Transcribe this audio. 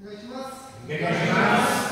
お願いします。